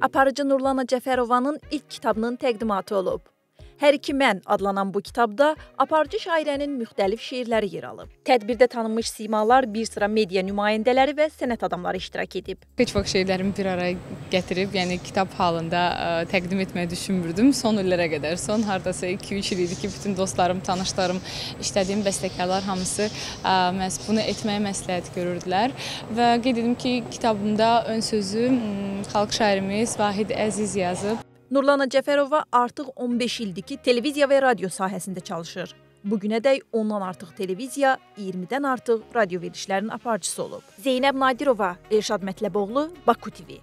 Aparıcı Nurlana Cəfərovanın ilk kitabının təqdimatı olub. Hər iki mən adlanan bu kitabda aparıcı şairənin müxtəlif şeirləri yer alıb. Tədbirdə tanınmış simalar, bir sıra media nümayəndələri və sənət adamları iştirak edib. Heç vaxt şeirlərimi bir araya gətirib, yəni kitab halında ə, təqdim etməyi düşünmürdüm. Son illərə qədər, son hardasa 2-3 il idi ki, bütün dostlarım, tanışlarım, işlədiyim bəstəkarlar hamısı ə, məhz bunu etməyi məsləhət görürdülər və qeyd edim ki, kitabımda ön sözü xalq şairimiz Vahid Əziz yazıb. Nurlana Cəfərova artıq 15 ildir ki, televiziya və radio sahəsində çalışır. Bu günədək ondan artıq televiziya, 20-dən artıq radio verilişlərinin aparıcısı olub. Zeynəb Nadirova, Elşad Mətləboğlu, Baku TV.